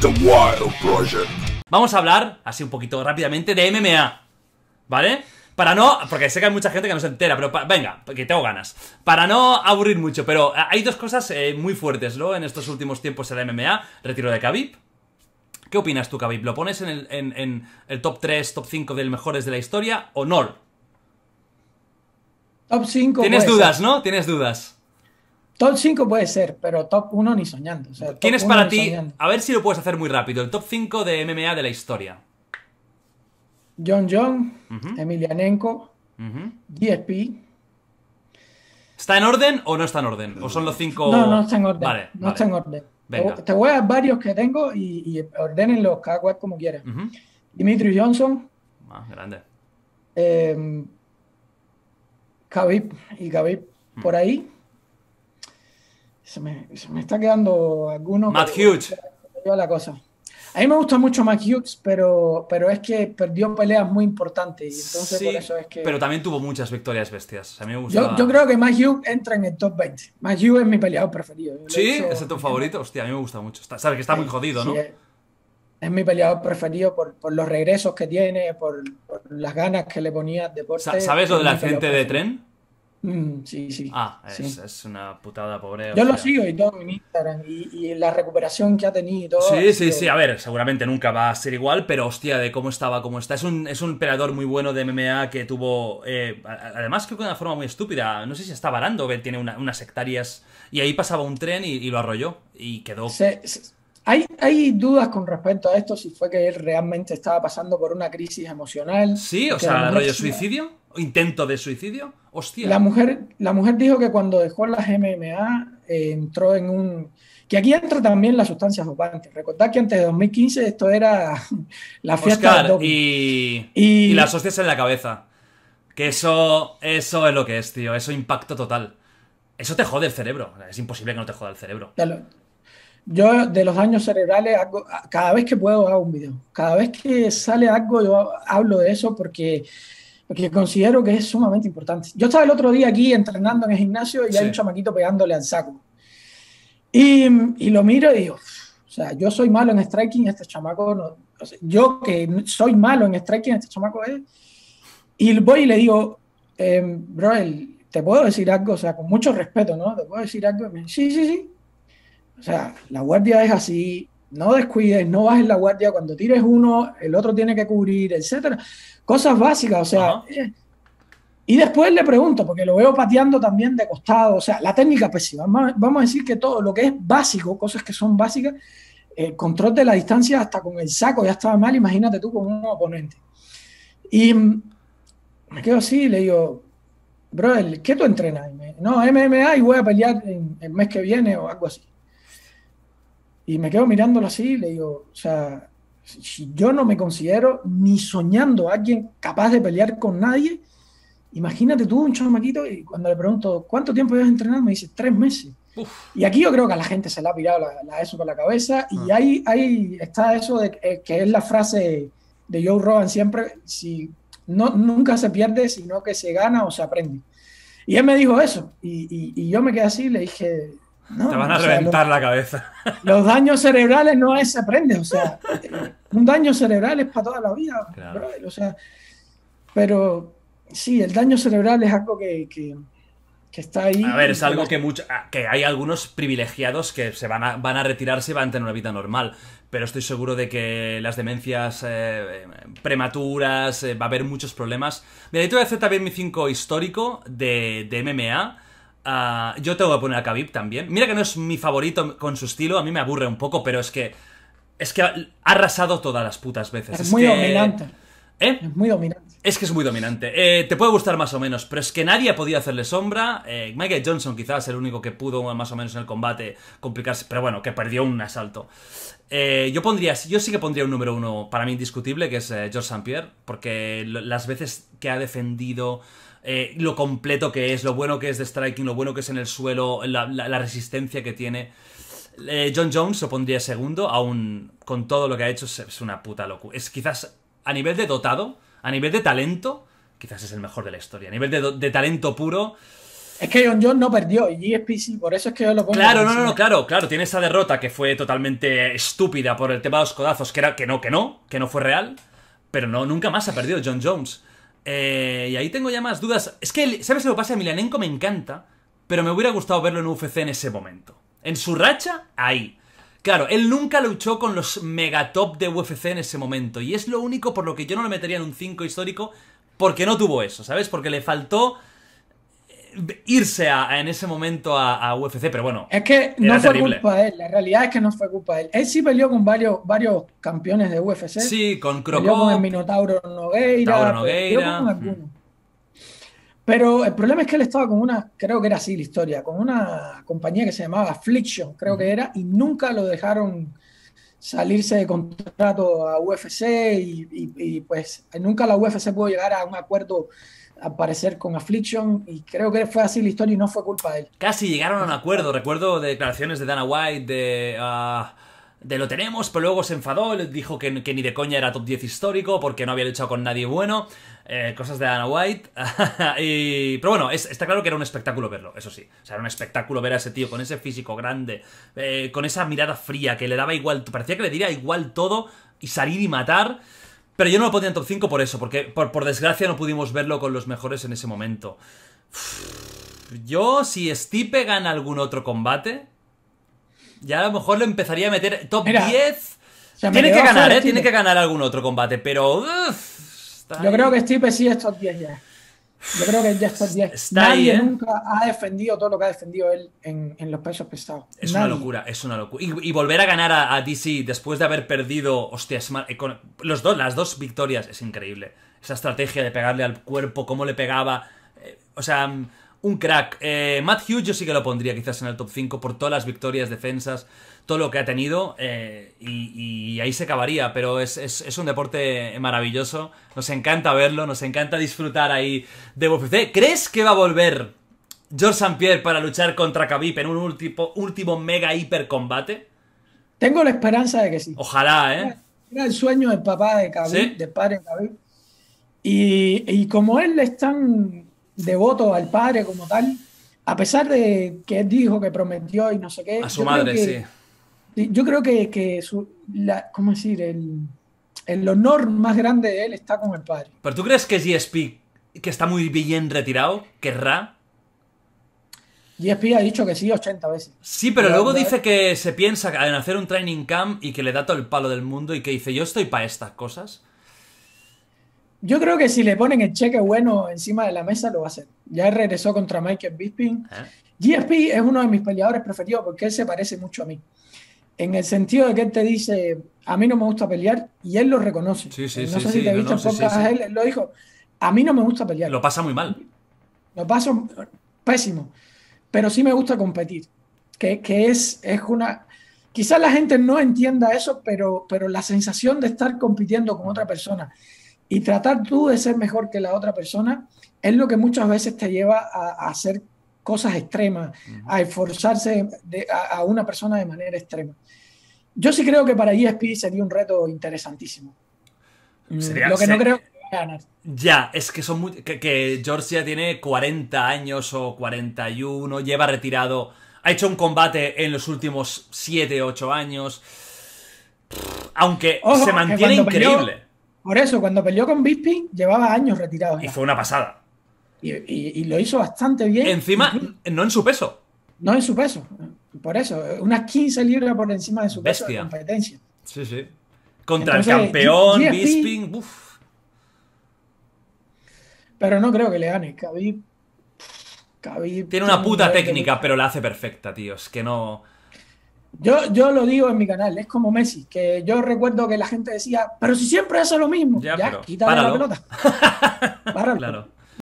The Wild Project. Vamos a hablar, así un poquito rápidamente, de MMA. ¿Vale? Para no, porque sé que hay mucha gente que no se entera, pero pa- venga, porque tengo ganas. Para no aburrir mucho, pero hay dos cosas eh, muy fuertes, ¿no? En estos últimos tiempos en la MMA. Retiro de Khabib. ¿Qué opinas tú, Khabib? ¿Lo pones en el, en- en el top 3, top 5 del mejores de la historia o no? Top 5 Tienes puede dudas. ¿no? Tienes dudas. Top 5 puede ser, pero top 1 ni soñando. O sea, top ¿Quién es 1 para ti? soñando. A ver si lo puedes hacer muy rápido. El top 5 de MMA de la historia. John John, Ujú. Emelianenko, Ujú. GSP. ¿Está en orden o no está en orden? ¿O son los 5...? No, no está en orden. Vale, no vale. está en orden. Venga. Te, voy a dar varios que tengo y, y ordénenlos cada cual como quiera. Ujú. Dimitri Johnson, Ah, grande. eh, Khabib y Khabib por ahí. Se me, se me está quedando alguno. Matt que- Hughes. la cosa. A mí me gusta mucho Matt Hughes, pero, pero es que perdió peleas muy importantes y entonces Sí, por eso es que... pero también tuvo muchas victorias bestias. A mí me gusta. Yo, yo creo que Matt Hughes entra en el top 20. Matt Hughes es mi peleador preferido. Yo Sí, ese es tu favorito. Hostia, a mí me gusta mucho. Está- Sabes que está muy jodido, Sí, ¿no? es, es mi peleador preferido por, por los regresos que tiene, por, por las ganas que le ponía al deporte. Sa- ¿Sabes lo del mi accidente de tren? Mm, sí, sí. Ah, es, sí. es una putada, pobre. Yo lo sigo y todo en Instagram y, y la recuperación que ha tenido y todo. Sí, sí, sí, a ver, seguramente nunca va a ser igual, pero hostia, de cómo estaba, cómo está. Es un, es un peleador muy bueno de MMA que tuvo, eh, además creo que de una forma muy estúpida, no sé si está varando, que tiene una- unas hectáreas, y ahí pasaba un tren y, y lo arrolló, y quedó... Se- se- hay, hay dudas con respecto a esto, si fue que él realmente estaba pasando por una crisis emocional. Sí, o sea, rollo suicidio, intento de suicidio, hostia. La mujer, la mujer dijo que cuando dejó las MMA eh, entró en un... Que aquí entra también las sustancias dopantes. Recordad que antes de 2015 esto era la fiesta del Oscar, doping. y, Y- y las hostias en la cabeza. Que eso, eso es lo que es, tío, eso impacto total. Eso te jode el cerebro, es imposible que no te joda el cerebro. Lo- Yo de los daños cerebrales, hago- cada vez que puedo hago un video. Cada vez que sale algo yo hablo de eso porque, porque considero que es sumamente importante. Yo estaba el otro día aquí entrenando en el gimnasio y Sí. hay un chamaquito pegándole al saco. Y, y lo miro y digo, o sea, yo soy malo en striking, este chamaco no. o sea, yo que soy malo en striking, este chamaco es. Y voy y le digo, eh, bro, el- te puedo decir algo, o sea, con mucho respeto, ¿no? Te puedo decir algo. Y me dice, sí, sí, sí. O sea, la guardia es así, no descuides, no bajes la guardia, cuando tires uno, el otro tiene que cubrir, etcétera. Cosas básicas, o sea. Ajá. eh, y después le pregunto, porque lo veo pateando también de costado, o sea, la técnica pésima. Vamos, a- decir que todo lo que es básico, cosas que son básicas, el control de la distancia hasta con el saco ya estaba mal, imagínate tú con un oponente. Y me quedo así y le digo, brother, ¿qué tú entrenas? No, MMA y voy a pelear en el mes que viene o algo así. Y me quedo mirándolo así y le digo, o sea, yo no me considero ni soñando a alguien capaz de pelear con nadie, imagínate tú un chamaquito y cuando le pregunto, ¿cuánto tiempo llevas entrenando? Me dice, tres meses. Uf. Y aquí yo creo que a la gente se le ha pirado la, la- eso por la cabeza y Ah. ahí, ahí está eso de que, que es la frase de Joe Rogan siempre, si no, nunca se pierde, sino que se gana o se aprende. Y él me dijo eso y, y- y yo me quedé así y le dije, no, Te van a sea, reventar la cabeza. los daños cerebrales no es se aprende, o sea, un daño cerebral es para toda la vida, Claro. brother, o sea, pero sí, el daño cerebral es algo que, que- que está ahí. A ver, es algo que mucho, ah, que hay algunos privilegiados que se van a, van a retirarse y van a tener una vida normal. Pero estoy seguro de que las demencias eh, prematuras, eh, va a haber muchos problemas. Mira, yo te voy a hacer también mi 5 histórico de, de MMA. Ah, yo tengo que poner a Khabib también. Mira que no es mi favorito con su estilo, a mí me aburre un poco, pero es que. Es que ha arrasado todas las putas veces. Es muy que- dominante. ¿Eh? Es muy dominante. Es que es muy dominante. Eh, te puede gustar más o menos, pero es que nadie ha podido hacerle sombra. Eh, Michael Johnson quizás el único que pudo más o menos en el combate complicarse, pero bueno, que perdió un asalto. Eh, yo pondría, yo sí que pondría un número uno para mí indiscutible, que es eh, George St. Pierre, porque las veces que ha defendido eh, lo completo que es, lo bueno que es de striking, lo bueno que es en el suelo, la, la- la resistencia que tiene. Eh, John Jones lo pondría segundo, aún con todo lo que ha hecho, es- una puta locura. Es quizás a nivel de dotado, a nivel de talento, quizás es el mejor de la historia. A nivel de, talento puro, Es que John Jones no perdió y GSP sí, por eso es que yo lo pongo. Claro, no, no, no, claro, claro. Tiene esa derrota que fue totalmente estúpida por el tema de los codazos, que era que no, que no, que no fue real. Pero no, nunca más ha perdido John Jones. Eh, y ahí tengo ya más dudas. Es que, ¿sabes lo que pasa? Emilianenko me encanta, pero me hubiera gustado verlo en UFC en ese momento. En su racha, ahí. Claro, él nunca luchó con los megatop de UFC en ese momento. Y es lo único por lo que yo no le metería en un 5 histórico, porque no tuvo eso, ¿sabes? Porque le faltó irse a, en ese momento a, UFC, pero bueno. Es que no fue culpa de él, la realidad es que no fue culpa de él. Él sí peleó con varios, varios campeones de UFC. Sí, con Peleó con el Minotauro Nogueira. Nogueira. Pero el problema es que él estaba con una, creo que era así la historia, con una compañía que se llamaba Affliction, creo que era, y nunca lo dejaron salirse de contrato a UFC y, pues nunca la UFC pudo llegar a un acuerdo aparecer con Affliction y creo que fue así la historia y no fue culpa de él. Casi llegaron a un acuerdo, recuerdo de declaraciones de Dana White de... Ah, de lo tenemos, pero luego se enfadó, dijo que, ni de coña era top 10 histórico porque no había luchado con nadie bueno, eh, cosas de Dana White. y, pero bueno, está claro que era un espectáculo verlo, eso sí. O sea, era un espectáculo ver a ese tío con ese físico grande, eh, con esa mirada fría que le daba igual, parecía que le diría igual todo y salir y matar. Pero yo no lo ponía en top 5 por eso, porque por, desgracia no pudimos verlo con los mejores en ese momento. Yo, si Stipe gana algún otro combate, ya a lo mejor lo empezaría a meter top 10. tiene que ganar, ¿eh? Tiene que ganar algún otro combate, pero... yo creo que Stipe sí es top 10 ya. Yo creo que ya está 10. Nadie ¿eh? nunca ha defendido todo lo que ha defendido él en, los pesos pesados. Es una locura, es una locura. Y, volver a ganar a, DC después de haber perdido, hostias, eh, los dos, las dos victorias es increíble. Esa estrategia de pegarle al cuerpo, cómo le pegaba. Eh, o sea, un crack. Matt Hughes yo sí que lo pondría quizás en el top 5 por todas las victorias, defensas todo lo que ha tenido eh, y, ahí se acabaría, pero es, un deporte maravilloso, nos encanta verlo, nos encanta disfrutar ahí de UFC. ¿Crees que va a volver George St. Pierre para luchar contra Khabib en un último, último mega hiper combate? Tengo la esperanza de que sí. Ojalá, ¿eh? Era el sueño del papá de Khabib, de padre de Khabib. Y, y como él es tan devoto al padre como tal, a pesar de que él dijo que prometió y no sé qué. A su madre, sí yo creo que, que su, la, ¿cómo decir? El, el, honor más grande de él está con el padre. ¿Pero tú crees que GSP, que está muy bien retirado, querrá? GSP ha dicho que sí 80 veces. Sí, pero, luego dice que se piensa en hacer un training camp y que le da todo el palo del mundo y que dice, yo estoy para estas cosas. Yo creo que si le ponen el cheque bueno encima de la mesa, lo va a hacer. Ya regresó contra Michael Bisping. ¿Eh? GSP es uno de mis peleadores preferidos porque él se parece mucho a mí en el sentido de que él te dice, a mí no me gusta pelear, y él lo reconoce. Sí, sí, no sé si te he visto él, lo dijo, a mí no me gusta pelear. Lo pasa muy mal. Lo paso pésimo, pero sí me gusta competir, que, es, es una... Quizás la gente no entienda eso, pero, pero la sensación de estar compitiendo con otra persona y tratar tú de ser mejor que la otra persona es lo que muchas veces te lleva a, a hacer cosas extremas, a esforzarse a, una persona de manera extrema. Yo sí creo que para ESP sería un reto interesantísimo. Mm, lo que no creo ganar. Ya, es que son muy, que, que Georgia tiene 40 años o 41, lleva retirado, ha hecho un combate en los últimos 7, 8 años. Aunque se mantiene increíble. Por eso, cuando peleó con Bisping, llevaba años retirado. Y fue una pasada. Y, lo hizo bastante bien. Encima, no en su peso. No en su peso. Por eso, unas 15 libras por encima de su peso de competencia. Sí, sí. Contra el campeón, Bisping. Pero no creo que le gane. Khabib. Tiene una puta técnica, pero la hace perfecta, tío. Es que no. Yo, yo lo digo en mi canal, es como Messi, que yo recuerdo que la gente decía, pero si siempre hace lo mismo, ya, ya la pelota. claro.